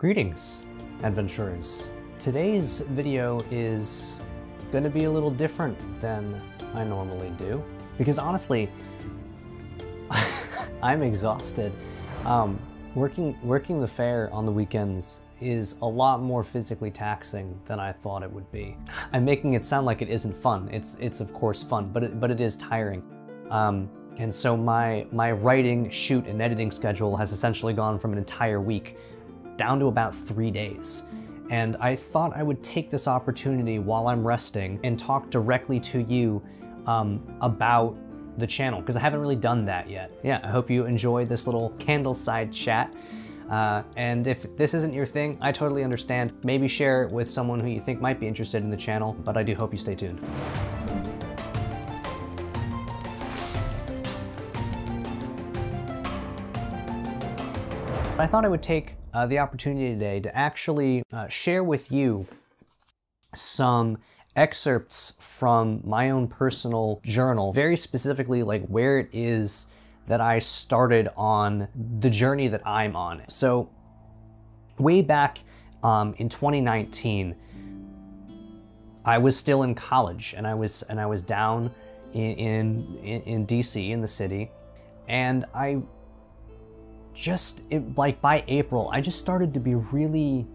Greetings, adventurers. Today's video is going to be a little different than I normally do because honestly, I'm exhausted. Um, working working the fair on the weekends is a lot more physically taxing than I thought it would be. I'm making it sound like it isn't fun. It's it's of course fun, but it, but it is tiring. Um, and so my my writing, shoot, and editing schedule has essentially gone from an entire week down to about three days. And I thought I would take this opportunity while I'm resting and talk directly to you um, about the channel because I haven't really done that yet. Yeah, I hope you enjoy this little candleside chat. Uh, and if this isn't your thing, I totally understand. Maybe share it with someone who you think might be interested in the channel, but I do hope you stay tuned. I thought I would take uh, the opportunity today to actually uh, share with you some excerpts from my own personal journal, very specifically like where it is that I started on the journey that I'm on. So, way back um, in 2019, I was still in college, and I was and I was down in in, in DC in the city, and I just it, like by April, I just started to be really,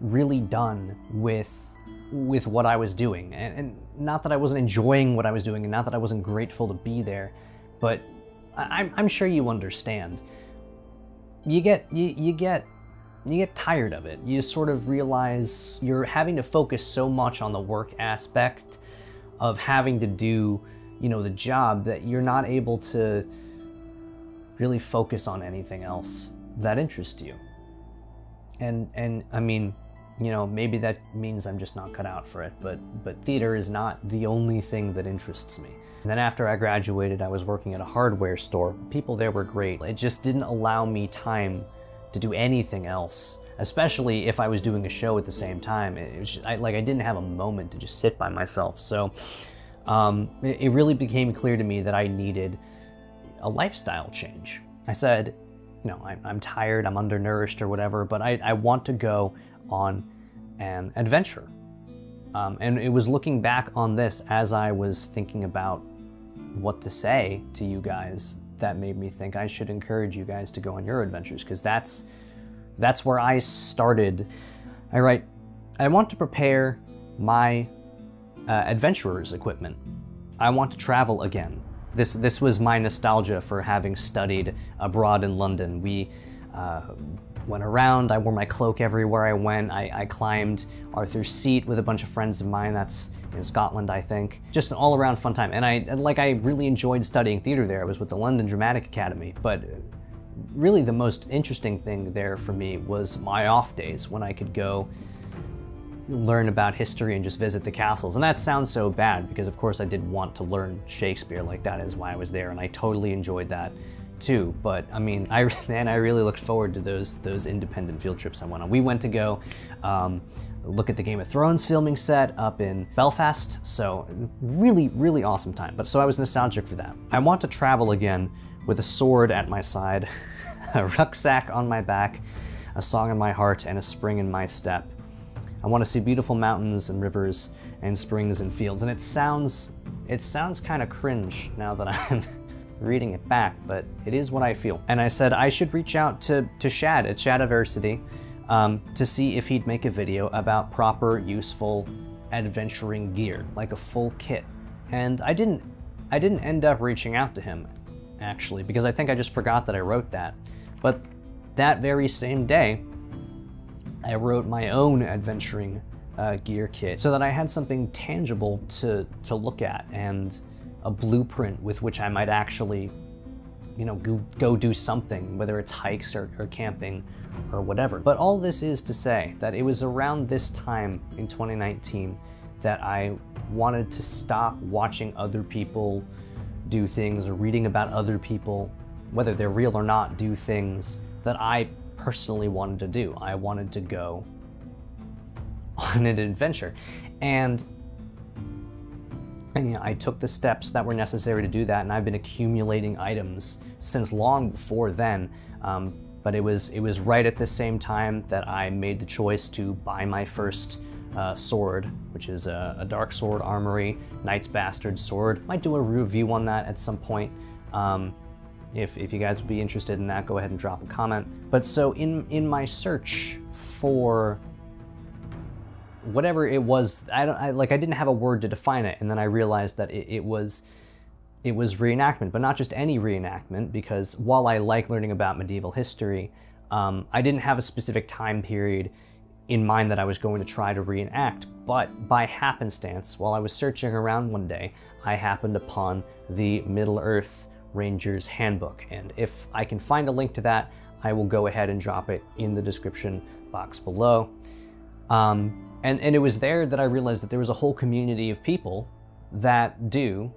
really done with with what I was doing, and, and not that I wasn't enjoying what I was doing, and not that I wasn't grateful to be there, but I, I'm sure you understand. You get you, you get you get tired of it. You sort of realize you're having to focus so much on the work aspect of having to do, you know, the job that you're not able to really focus on anything else that interests you. And and I mean, you know, maybe that means I'm just not cut out for it, but but theater is not the only thing that interests me. And then after I graduated, I was working at a hardware store. People there were great. It just didn't allow me time to do anything else, especially if I was doing a show at the same time. It was just, I, like I didn't have a moment to just sit by myself. So um, it, it really became clear to me that I needed a lifestyle change. I said, you know, I'm, I'm tired, I'm undernourished or whatever, but I, I want to go on an adventure. Um, and it was looking back on this as I was thinking about what to say to you guys that made me think I should encourage you guys to go on your adventures because that's that's where I started. I write, I want to prepare my uh, adventurer's equipment. I want to travel again. This this was my nostalgia for having studied abroad in London. We uh, went around. I wore my cloak everywhere I went. I, I climbed Arthur's Seat with a bunch of friends of mine. That's in Scotland, I think. Just an all-around fun time. And I like I really enjoyed studying theater there. I was with the London Dramatic Academy, but really the most interesting thing there for me was my off days when I could go learn about history and just visit the castles. And that sounds so bad because, of course, I did want to learn Shakespeare. Like that is why I was there, and I totally enjoyed that too. But I mean, I man, I really looked forward to those those independent field trips I went on. We went to go um, look at the Game of Thrones filming set up in Belfast. So really, really awesome time. But so I was nostalgic for that. I want to travel again with a sword at my side, a rucksack on my back, a song in my heart, and a spring in my step. I want to see beautiful mountains and rivers and springs and fields. And it sounds it sounds kind of cringe now that I'm reading it back, but it is what I feel. And I said I should reach out to, to Shad at Shadiversity um, to see if he'd make a video about proper, useful adventuring gear, like a full kit. And I didn't I didn't end up reaching out to him, actually, because I think I just forgot that I wrote that. But that very same day, I wrote my own adventuring uh, gear kit so that I had something tangible to, to look at and a blueprint with which I might actually, you know, go, go do something, whether it's hikes or, or camping or whatever. But all this is to say that it was around this time in 2019 that I wanted to stop watching other people do things or reading about other people, whether they're real or not, do things that I personally wanted to do. I wanted to go on an adventure. And, and you know, I took the steps that were necessary to do that, and I've been accumulating items since long before then. Um, but it was it was right at the same time that I made the choice to buy my first uh, sword, which is a, a, Dark Sword Armory Knight's Bastard sword. Might do a review on that at some point. Um, if, if you guys would be interested in that, go ahead and drop a comment. But so in in my search for whatever it was, I don't I, like I didn't have a word to define it, and then I realized that it, it was it was reenactment, but not just any reenactment, because while I like learning about medieval history, um, I didn't have a specific time period in mind that I was going to try to reenact. But by happenstance, while I was searching around one day, I happened upon the Middle Earth Rangers Handbook. And if I can find a link to that, I will go ahead and drop it in the description box below. Um, and, and it was there that I realized that there was a whole community of people that do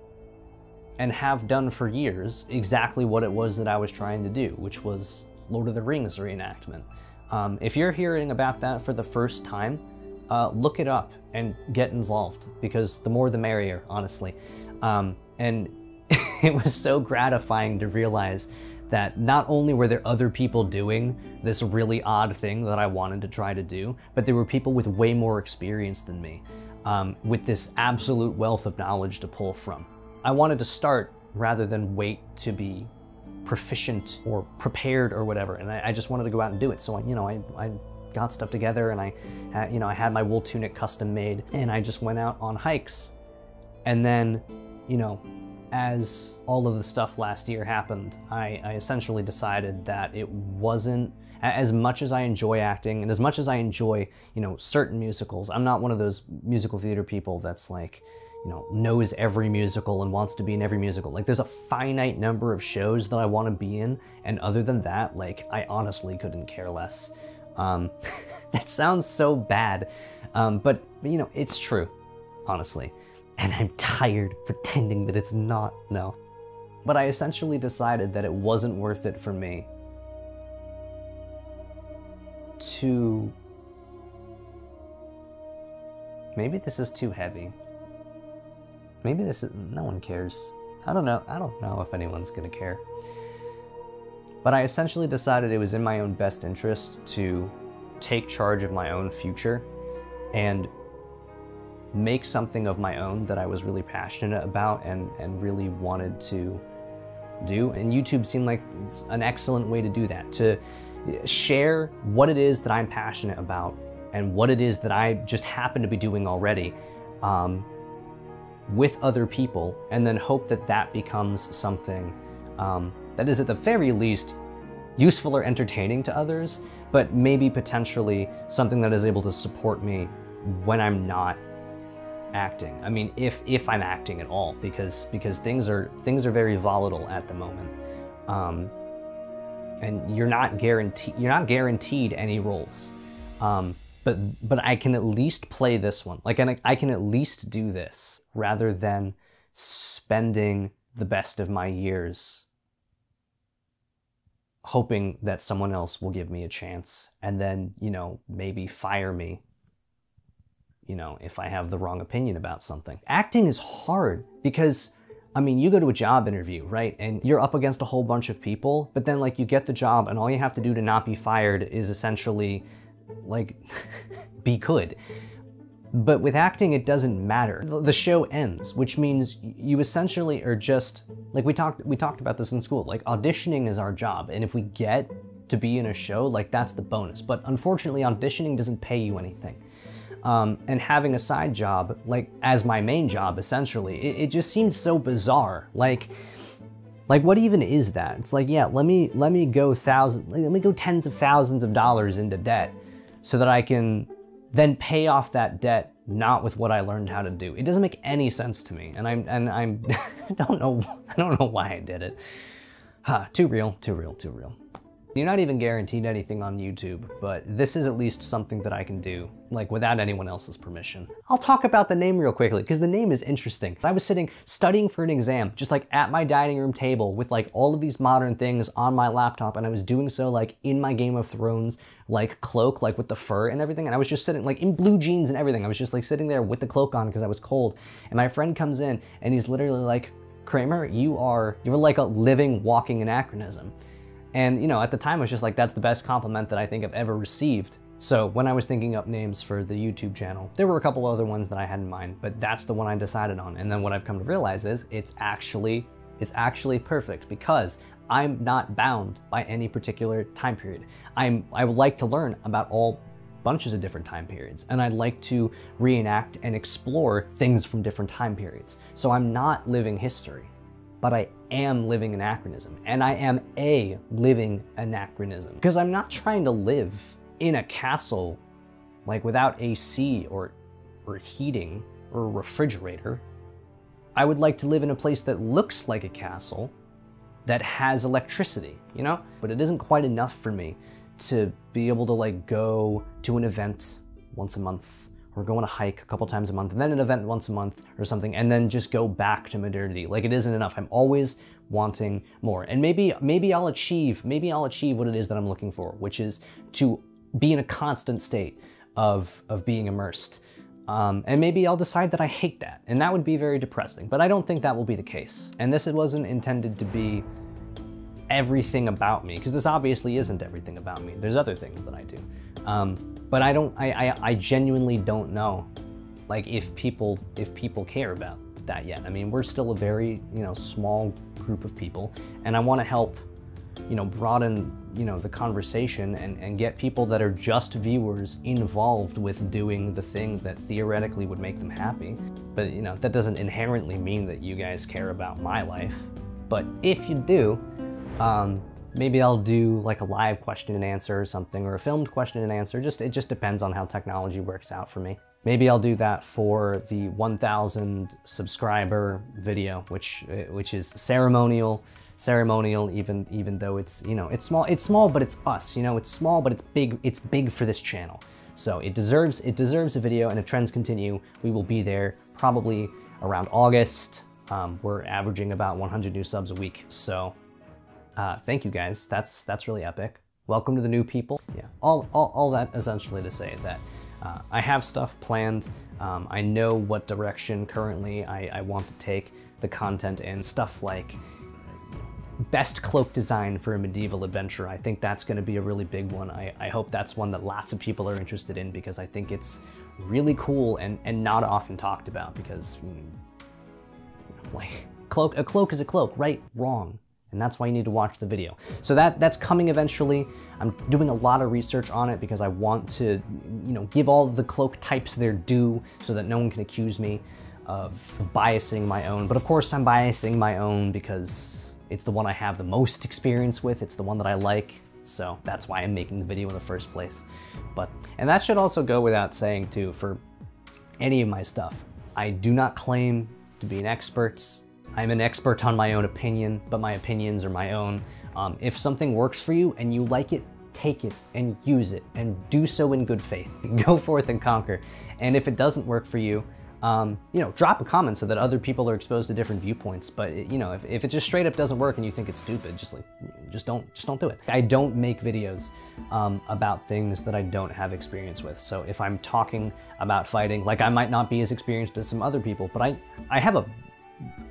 and have done for years exactly what it was that I was trying to do, which was Lord of the Rings reenactment. Um, if you're hearing about that for the first time, uh, look it up and get involved because the more the merrier, honestly. Um, and it was so gratifying to realize that not only were there other people doing this really odd thing that I wanted to try to do, but there were people with way more experience than me, um, with this absolute wealth of knowledge to pull from. I wanted to start rather than wait to be proficient or prepared or whatever. And I, I, just wanted to go out and do it. So, I, you know, I, I got stuff together and I, you know, I had my wool tunic custom made and I just went out on hikes. And then, you know, as all of the stuff last year happened, I, I essentially decided that it wasn't as much as I enjoy acting and as much as I enjoy, you know, certain musicals. I'm not one of those musical theater people that's like, you know, knows every musical and wants to be in every musical. Like, there's a finite number of shows that I want to be in, and other than that, like, I honestly couldn't care less. Um, that sounds so bad, um, but, you know, it's true, honestly. And I'm tired pretending that it's not, no. But I essentially decided that it wasn't worth it for me to. Maybe this is too heavy. Maybe this is, no one cares. I don't know. I don't know if anyone's gonna care. But I essentially decided it was in my own best interest to take charge of my own future and make something of my own that I was really passionate about and, and really wanted to do. And YouTube seemed like an excellent way to do that, to share what it is that I'm passionate about and what it is that I just happen to be doing already. Um, with other people and then hope that that becomes something um, that is at the very least useful or entertaining to others, but maybe potentially something that is able to support me when I'm not acting. I mean, if if I'm acting at all, because because things are things are very volatile at the moment, um, and you're not guaranteed you're not guaranteed any roles. Um, but but I can at least play this one. Like I, I can at least do this rather than spending the best of my years hoping that someone else will give me a chance and then, you know, maybe fire me you know, if I have the wrong opinion about something. Acting is hard because I mean, you go to a job interview, right? And you're up against a whole bunch of people, but then like you get the job and all you have to do to not be fired is essentially like be good. But with acting, it doesn't matter. The show ends, which means you essentially are just like we talked. We talked about this in school. Like auditioning is our job, and if we get to be in a show, like that's the bonus. But unfortunately, auditioning doesn't pay you anything. Um, and having a side job, like as my main job, essentially, it, it just seemed so bizarre. Like, like what even is that? It's like, yeah, let me let me go thousand, let me go tens of thousands of dollars into debt so that I can then pay off that debt not with what I learned how to do. It doesn't make any sense to me, and I'm and I'm I don't know I don't know why I did it. Huh, too real, too real, too real. You're not even guaranteed anything on YouTube, but this is at least something that I can do, like without anyone else's permission. I'll talk about the name real quickly, because the name is interesting. I was sitting studying for an exam, just like at my dining room table with like all of these modern things on my laptop, and I was doing so like in my Game of Thrones like cloak, like with the fur and everything, and I was just sitting like in blue jeans and everything. I was just like sitting there with the cloak on because I was cold, and my friend comes in and he's literally like, Kramer, you are, you're like a living, walking anachronism. And, you know, at the time, I was just like, that's the best compliment that I think I've ever received. So when I was thinking up names for the YouTube channel, there were a couple other ones that I had in mind, but that's the one I decided on. And then what I've come to realize is it's actually it's actually perfect because I'm not bound by any particular time period. I'm I would like to learn about all bunches of different time periods and I'd like to reenact and explore things from different time periods. So I'm not living history, but I am living anachronism and I am a living anachronism because I'm not trying to live in a castle like without AC or or heating or a refrigerator. I would like to live in a place that looks like a castle that has electricity, you know? But it isn't quite enough for me to be able to like go to an event once a month or go on a hike a couple times a month and then an event once a month or something and then just go back to modernity. Like it isn't enough. I'm always wanting more. And maybe maybe I'll achieve maybe I'll achieve what it is that I'm looking for, which is to be in a constant state of of being immersed. Um, and maybe I'll decide that I hate that, and that would be very depressing. But I don't think that will be the case. And this wasn't intended to be everything about me, because this obviously isn't everything about me. There's other things that I do. Um, but I don't. I, I I genuinely don't know, like if people if people care about that yet. I mean, we're still a very you know small group of people, and I want to help you know broaden you know the conversation and, and get people that are just viewers involved with doing the thing that theoretically would make them happy but you know that doesn't inherently mean that you guys care about my life but if you do um, maybe i'll do like a live question and answer or something or a filmed question and answer. Just it just depends on how technology works out for me. Maybe i'll do that for the 1000 subscriber video which which is ceremonial ceremonial even even though it's you know it's small it's small but it's us you know? It's small but it's big it's big for this channel. So it deserves it deserves a video and if trends continue we will be there probably around august. Um, we're averaging about 100 new subs a week so uh, thank you guys that's that's really epic welcome to the new people yeah all all, all that essentially to say that uh, i have stuff planned um, i know what direction currently I, I want to take the content and stuff like best cloak design for a medieval adventure. I think that's going to be a really big one. I, I hope that's one that lots of people are interested in because I think it's really cool and, and not often talked about because mm, like cloak a cloak is a cloak, right? Wrong. And that's why you need to watch the video. So that that's coming eventually. I'm doing a lot of research on it because I want to, you know, give all the cloak types their due so that no one can accuse me of biasing my own. But of course I'm biasing my own because it's the one I have the most experience with. It's the one that I like. So that's why I'm making the video in the first place. But, and that should also go without saying too, for any of my stuff. I do not claim to be an expert. I'm an expert on my own opinion, but my opinions are my own. Um, if something works for you and you like it, take it and use it and do so in good faith. Go forth and conquer. And if it doesn't work for you, um, you know, drop a comment so that other people are exposed to different viewpoints. But you know, if, if it just straight up doesn't work and you think it's stupid, just like, just don't, just don't do it. I don't make videos um, about things that I don't have experience with. So if I'm talking about fighting, like I might not be as experienced as some other people, but I, I have a,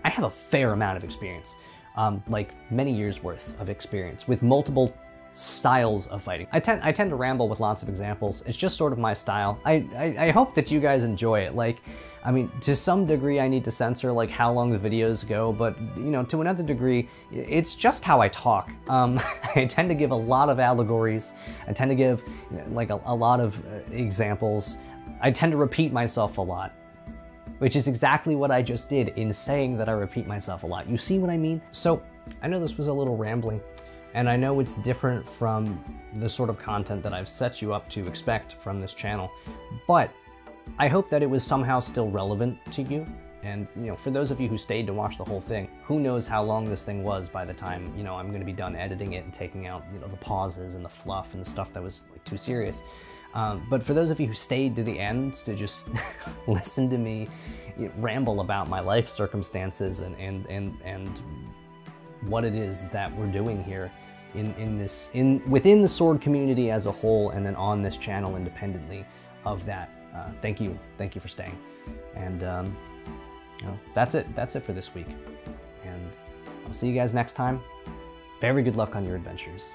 I have a fair amount of experience, um, like many years worth of experience with multiple styles of fighting. I tend I tend to ramble with lots of examples. It's just sort of my style. I, I, I hope that you guys enjoy it. Like, I mean, to some degree, I need to censor like how long the videos go, but you know, to another degree, it's just how I talk. Um, I tend to give a lot of allegories. I tend to give like a, a lot of uh, examples. I tend to repeat myself a lot which is exactly what I just did in saying that I repeat myself a lot. You see what I mean? So, I know this was a little rambling, and I know it's different from the sort of content that I've set you up to expect from this channel, but I hope that it was somehow still relevant to you. And, you know, for those of you who stayed to watch the whole thing, who knows how long this thing was by the time, you know, I'm going to be done editing it and taking out, you know, the pauses and the fluff and the stuff that was like, too serious. Um, but for those of you who stayed to the end to just listen to me ramble about my life circumstances and, and, and, and what it is that we're doing here in, in this in within the sword community as a whole and then on this channel independently of that. Uh, thank you. Thank you for staying. And um, you know, that's it. That's it for this week. And i'll see you guys next time. Very good luck on your adventures.